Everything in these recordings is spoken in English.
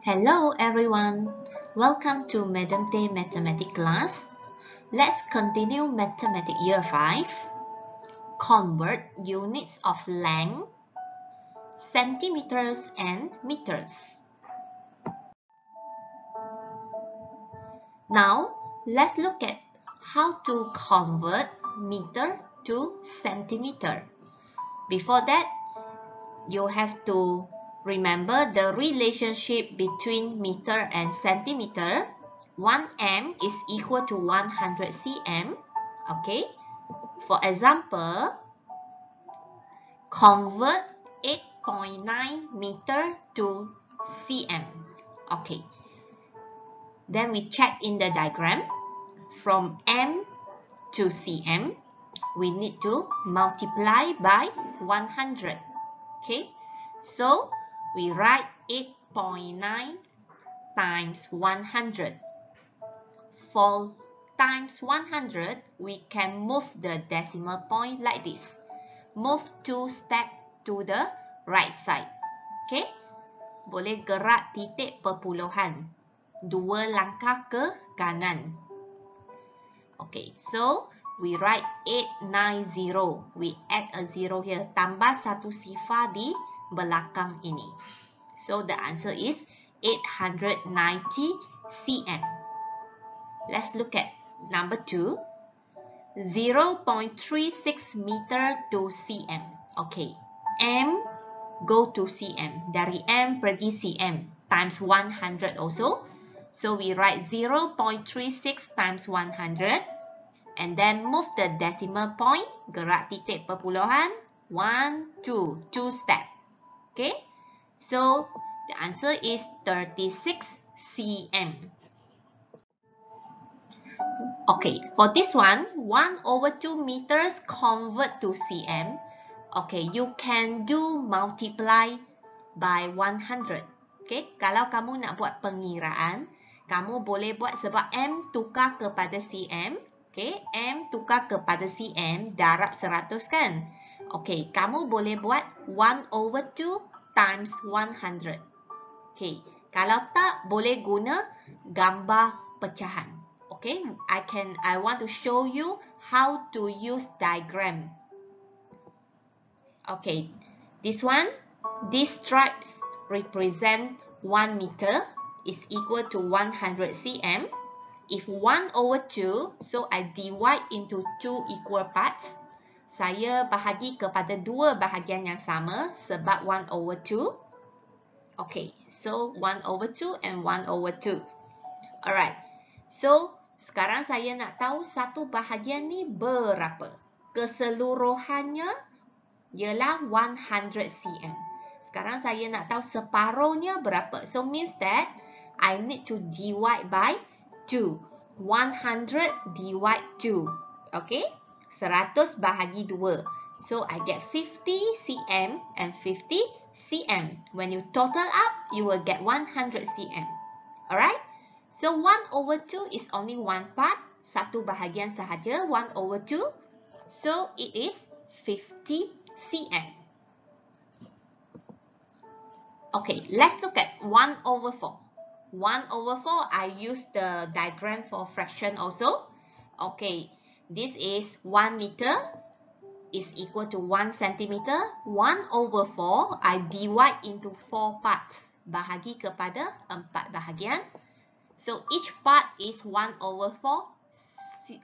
Hello everyone. Welcome to Madam Teh Mathematics class. Let's continue Mathematics Year 5. Convert units of length, centimeters and meters. Now, let's look at how to convert meter to centimeter. Before that, you have to remember the relationship between meter and centimeter. 1 m is equal to 100 cm. Okay. For example, convert 8.9 meter to cm. Okay. Then we check in the diagram. From m to cm, we need to multiply by 100. Okay, so we write 8.9 times 100. For times 100, we can move the decimal point like this. Move two step to the right side. Okay, boleh gerak titik perpuluhan. Dua langkah ke kanan. Okay, so we write 890. We add a zero here. Tambah satu sifar di belakang ini. So the answer is 890 cm. Let's look at number 2. 0.36 meter to cm. Okay, m go to cm. Dari m pergi cm times 100 also. So we write 0.36 times 100 and then move the decimal point, gerak titik perpuluhan, 1, 2, 2 step. Okay, so the answer is 36 cm. Okay, for this one, 1 over 2 meters convert to cm. Okay, you can do multiply by 100. Okay, kalau kamu nak buat pengiraan, kamu boleh buat sebab M tukar kepada cm. Okay, M tukar kepada cm, darab 100 kan? Okay, kamu boleh buat 1 over 2 times 100. Okay, kalau tak, boleh guna gambar pecahan. Okay, I can, I want to show you how to use diagram. Okay, this one, these stripes represent 1 meter is equal to 100 cm. If 1 over 2, so I divide into 2 equal parts. Saya bahagi kepada dua bahagian yang sama sebab 1 over 2. Okay, so 1 over 2 and 1 over 2. Alright, so sekarang saya nak tahu satu bahagian ni berapa. Keseluruhannya ialah 100 cm. Sekarang saya nak tahu separuhnya berapa. So means that I need to divide by 2. 100 divide 2. Okay? 100 bahagi 2. So I get 50 cm and 50 cm. When you total up, you will get 100 cm. Alright? So 1 over 2 is only one part. Satu bahagian sahaja, 1 over 2. So it is 50 cm. Okay, let's look at 1 over 4. 1 over 4, I use the diagram for fraction also. Okay, this is 1 meter is equal to 1 centimeter. 1 over 4, I divide into 4 parts. Bahagi kepada 4 bahagian. So, each part is 1 over 4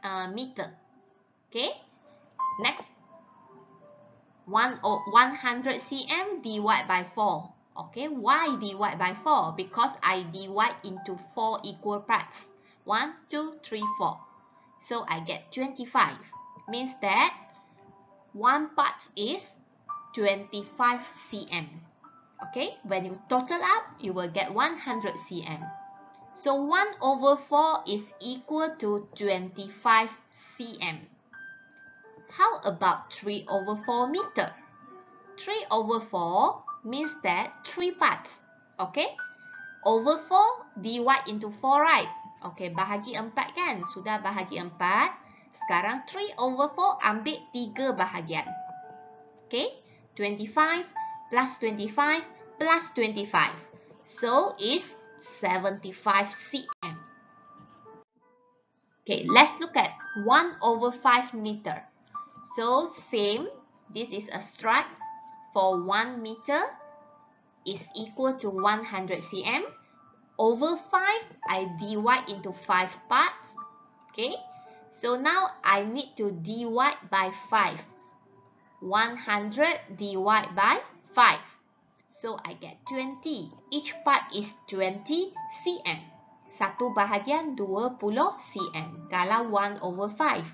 uh, meter. Okay, next. 1, 100 cm divide by 4. Okay, why divide by 4? Because I divide into 4 equal parts. 1, 2, 3, 4. So I get 25. Means that 1 part is 25 cm. Okay, when you total up, you will get 100 cm. So 1 over 4 is equal to 25 cm. How about 3 over 4 meter? 3 over 4 means that 3 parts. Okay? Over 4, divide into 4, right? Okay, bahagi 4 kan? Sudah bahagi 4. Sekarang 3 over 4, ambil 3 bahagian. Okay? 25 plus 25 plus 25. So, is 75 cm. Okay, let's look at 1 over 5 meter. So same, this is a stripe for 1 meter is equal to 100 cm. Over 5, I divide into 5 parts. Okay, so now I need to divide by 5. 100 divided by 5. So I get 20. Each part is 20 cm. Satu bahagian 20 cm. Kalau 1 over 5.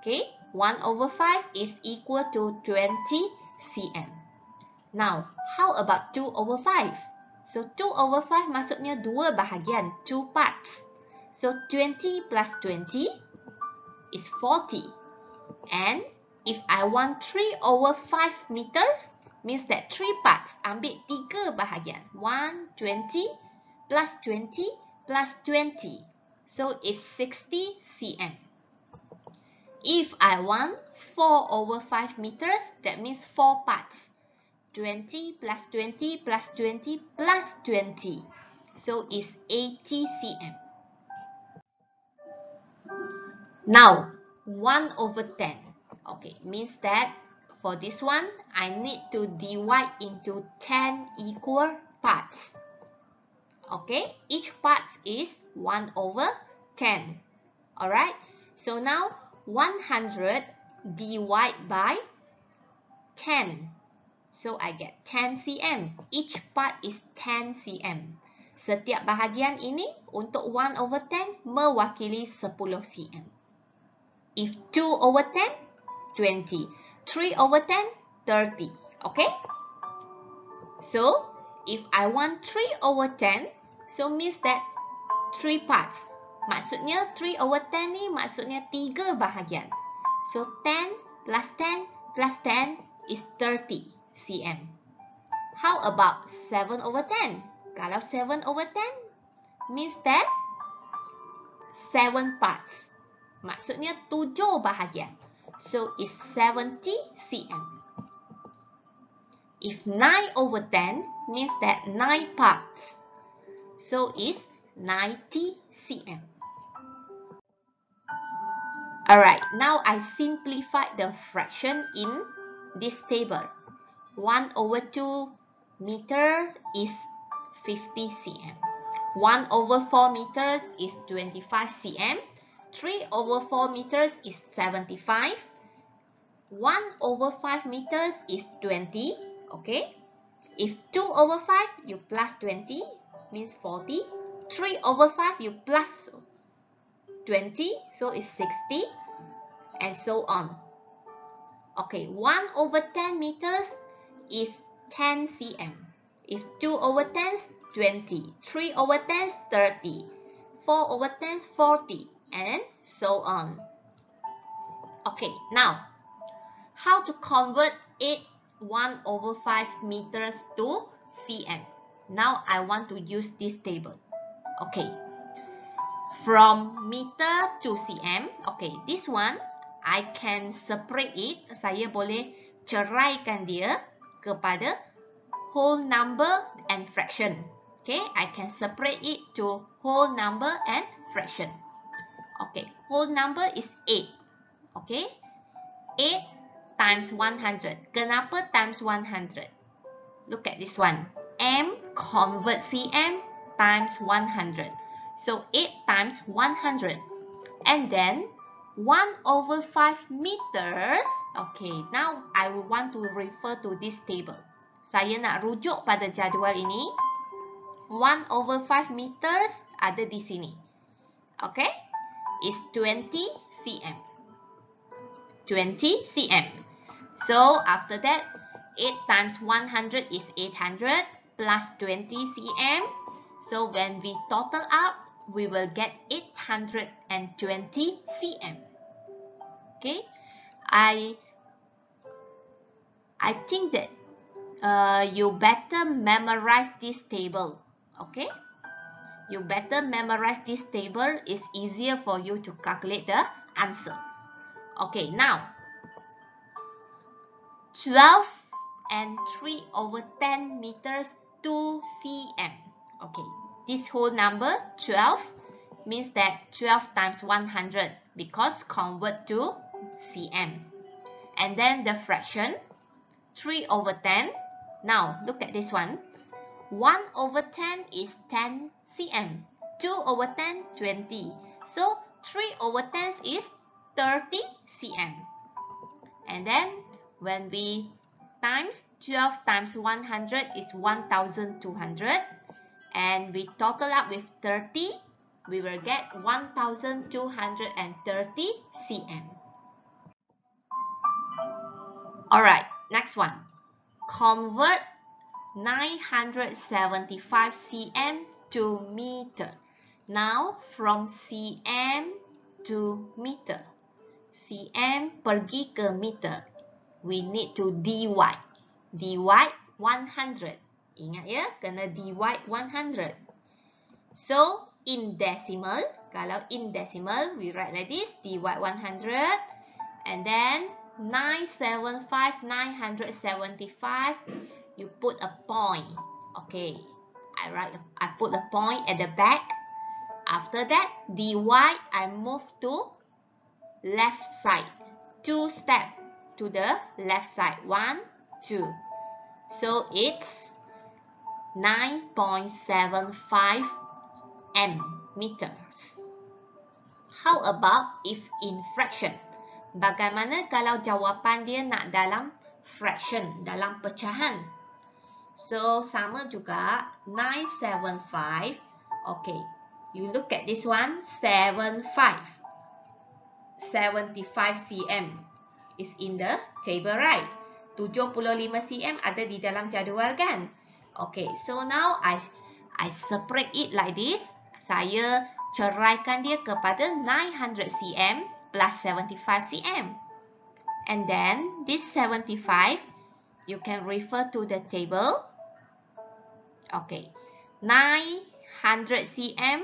Okay, 1 over 5 is equal to 20 cm. Now, how about 2 over 5? So 2 over 5 maksudnya 2 bahagian, 2 parts. So 20 plus 20 is 40. And if I want 3 over 5 meters, means that 3 parts. Ambil 3 bahagian. 1, 20 plus 20 plus 20. So it's 60 cm. If I want 4 over 5 meters, that means 4 parts. 20 plus 20 plus 20 plus 20. So it's 80 cm. Now, 1 over 10. Okay, means that for this one, I need to divide into 10 equal parts. Okay, each part is 1 over 10. Alright, so now 100 divide by 10. So I get 10 cm. Each part is 10 cm. Setiap bahagian ini untuk 1 over 10 mewakili 10 cm. If 2 over 10, 20. 3 over 10, 30. Okay? So, if I want 3 over 10, so means that 3 parts. Maksudnya 3 over 10 ni maksudnya 3 bahagian. So, 10 plus 10 plus 10 is 30 cm. How about 7 over 10? Kalau 7 over 10, means that 7 parts. Maksudnya 7 bahagian. So it's 70 cm. If 9 over 10 means that 9 parts. So it's 90 cm. Alright, now I simplified the fraction in this table. 1 over 2 meter is 50 cm. 1 over 4 meters is 25 cm. 3 over 4 meters is 75. 1 over 5 meters is 20. Okay. If 2 over 5, you plus 20, means 40. 3 over 5, you plus 20, so it's 60. And so on. Okay, 1 over 10 meters is 10 cm. If 2 over 10 20. 3 over 10 30. 4 over 10 40 and so on. Okay, now, how to convert it 1 over 5 meters to cm? Now, I want to use this table. Okay, from meter to cm, okay, this one, I can separate it. Saya boleh ceraikan dia kepada whole number and fraction. Okay, I can separate it to whole number and fraction. Okay, whole number is 8. Okay, 8 times 100. Kenapa times 100? Look at this one. M convert cm times 100. So 8 times 100. And then 1 over 5 meters. Okay, now I will want to refer to this table. Saya nak rujuk pada jadual ini. 1 over 5 meters ada di sini. Okay? is 20 cm. 20 cm. So after that, 8 times 100 is 800 plus 20 cm. So when we total up, we will get 820 cm. Okay, I I think that uh, you better memorize this table. Okay. You better memorize this table. It's easier for you to calculate the answer. Okay, now 12 and 3 over 10 meters 2 cm. Okay, this whole number 12 means that 12 times 100 because convert to cm. And then the fraction 3 over 10. Now look at this one. 1 over 10 is 10 cm. 2 over 10 20. So 3 over 10 is 30 cm. And then when we times 12 times 100 is 1200 and we total up with 30 we will get 1230 cm. Alright, next one. Convert 975 cm to meter. Now from cm to meter. cm pergi ke meter. We need to divide. Divide 100. Ingat ya, kena divide 100. So, in decimal, kalau in decimal, we write like this, divide 100. And then, 975, 975, you put a point. Okay, I write, I put a point at the back. After that, divide, I move to left side. Two step to the left side. One, two. So it's 9.75 m meters. How about if in fraction? Bagaimana kalau jawapan dia nak dalam fraction, dalam pecahan? So, sama juga 975. Okay, you look at this one, 75. 75 cm is in the table right. 75 cm ada di dalam jadual kan? Okay, so now I I separate it like this saya ceraikan dia kepada 900 cm plus 75 cm. And then this 75 you can refer to the table. Okay. 900 cm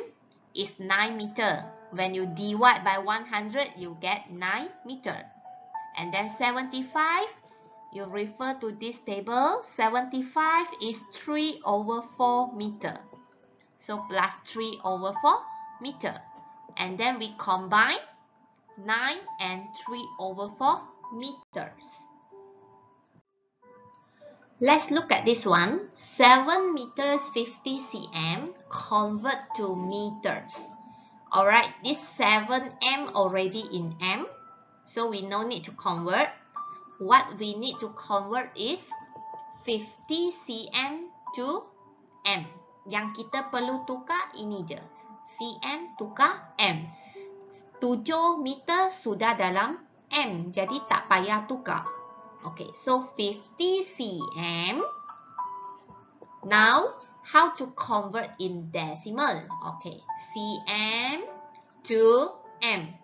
is 9 meter. When you divide by 100 you get 9 meter. And then 75 you refer to this table. 75 is 3 over 4 meter. So plus 3 over 4 meter. And then we combine 9 and 3 over 4 meters. Let's look at this one. 7 meters 50 cm convert to meters. Alright, this 7m already in m. So we no need to convert. What we need to convert is 50 cm to m. Yang kita perlu tukar ini je. cm tukar m. 7 meter sudah dalam m. Jadi tak payah tukar. Okay, so 50 cm. Now, how to convert in decimal? Okay, cm to m.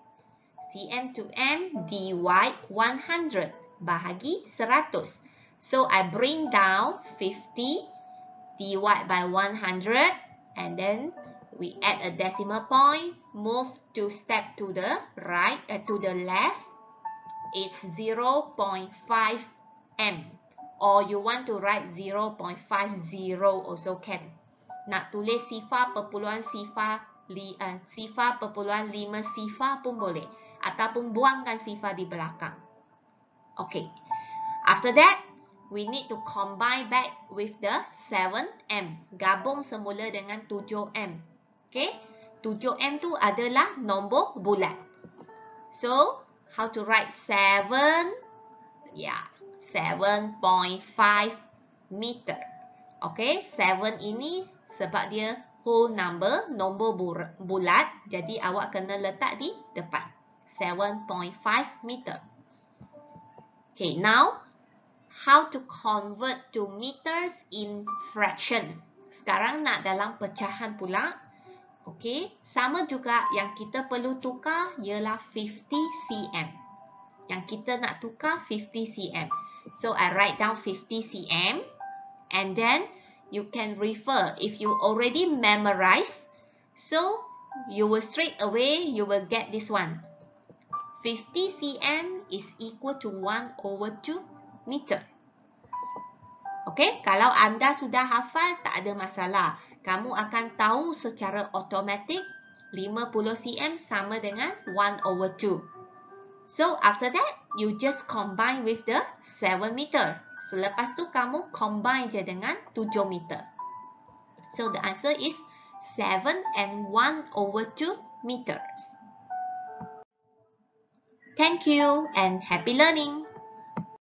cm to m divide 100. Bahagi 100. So, I bring down 50 divide by 100 and then we add a decimal point. Move two step to the right uh, to the left. It's 0.5 m. Or you want to write 0.50 also can. Nak tulis sifar perpuluhan sifar li, uh, sifar perpuluhan 5 sifar pun boleh. Ataupun buangkan sifar di belakang. Okay. After that we need to combine back with the 7M. Gabung semula dengan 7M. Okay? 7M tu adalah nombor bulat. So, how to write 7? Yeah, 7.5 meter. Okay, 7 ini sebab dia whole number, nombor bulat. Jadi, awak kena letak di depan. 7.5 meter. Okay, now, how to convert to meters in fraction. Sekarang nak dalam pecahan pula. Okey, sama juga yang kita perlu tukar ialah 50 cm. Yang kita nak tukar 50 cm. So I write down 50 cm and then you can refer if you already memorize. So you will straight away you will get this one. 50 cm is equal to 1 over 2 meter. Okey, kalau anda sudah hafal tak ada masalah. Kamu akan tahu secara automatic 50 cm sama dengan 1 over 2. So after that, you just combine with the 7 meter. Selepas tu kamu combine je dengan 7 meter. So the answer is 7 and 1 over 2 meters. Thank you and happy learning!